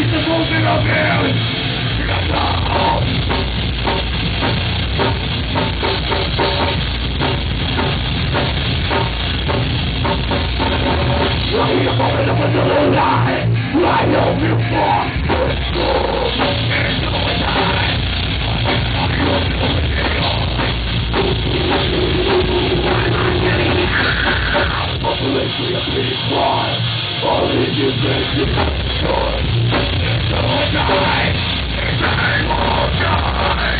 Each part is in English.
Release the movement of to die! They will die!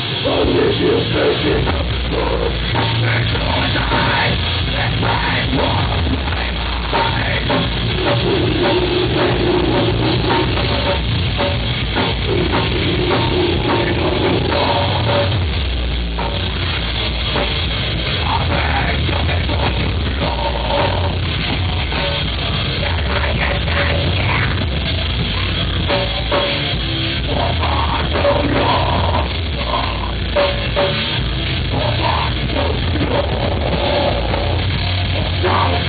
know before Why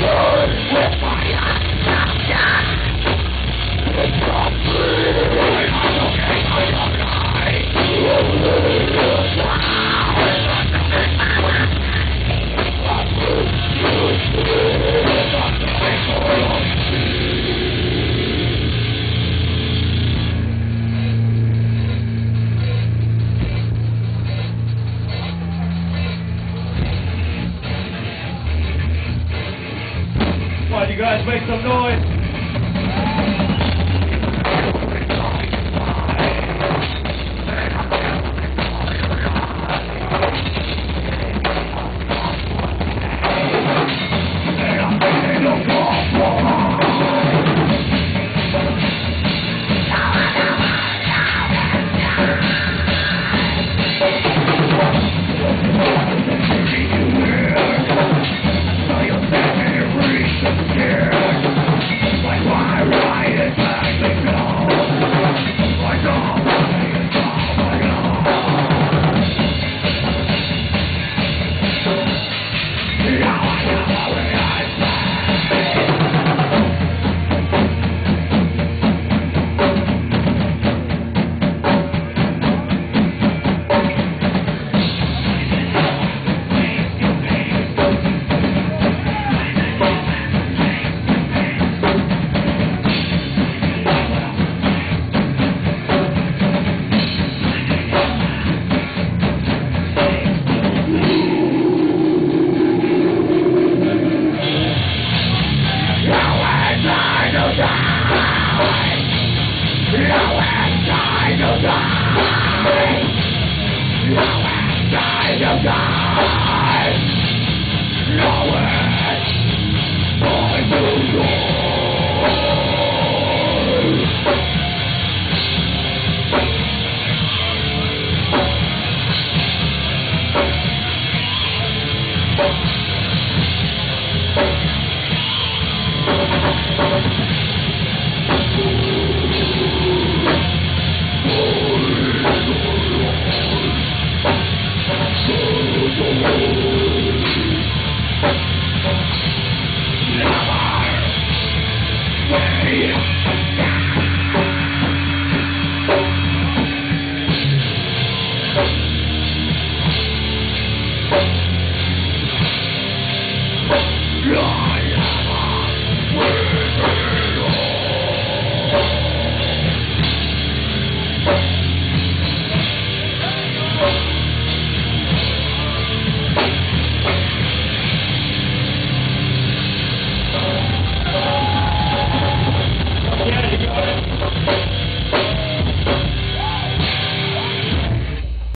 do you guys make some noise? No one died of God.